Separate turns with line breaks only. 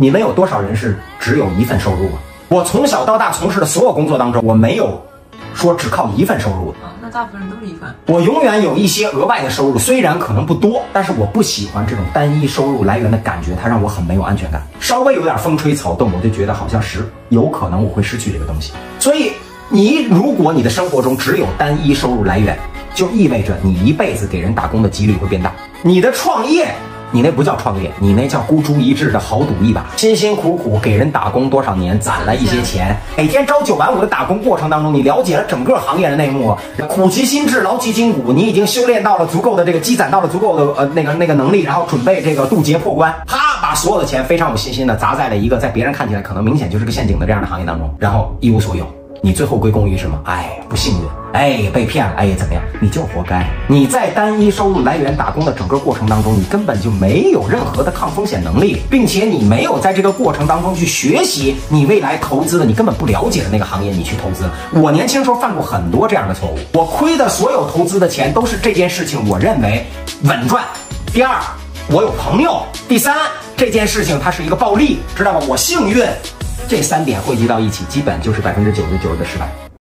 你们有多少人是只有一份收入啊？我从小到大从事的所有工作当中，我没有说只靠一份收入的。
啊，那大部分人都是一份。
我永远有一些额外的收入，虽然可能不多，但是我不喜欢这种单一收入来源的感觉，它让我很没有安全感。稍微有点风吹草动，我就觉得好像是有可能我会失去这个东西。所以，你如果你的生活中只有单一收入来源，就意味着你一辈子给人打工的几率会变大。你的创业。你那不叫创业，你那叫孤注一掷的豪赌一把，辛辛苦苦给人打工多少年，攒了一些钱，每天朝九晚五的打工过程当中，你了解了整个行业的内幕，苦其心志，劳其筋骨，你已经修炼到了足够的这个积攒到了足够的呃那个那个能力，然后准备这个渡劫破关，啪，把所有的钱非常有信心的砸在了一个在别人看起来可能明显就是个陷阱的这样的行业当中，然后一无所有。你最后归功于什么？哎，不幸运，哎，被骗了，哎，怎么样？你就活该。你在单一收入来源打工的整个过程当中，你根本就没有任何的抗风险能力，并且你没有在这个过程当中去学习你未来投资的你根本不了解的那个行业，你去投资。我年轻时候犯过很多这样的错误，我亏的所有投资的钱都是这件事情我认为稳赚。第二，我有朋友。第三，这件事情它是一个暴利，知道吗？我幸运。这三点汇集到一起，基本就是百分之九十九的失败。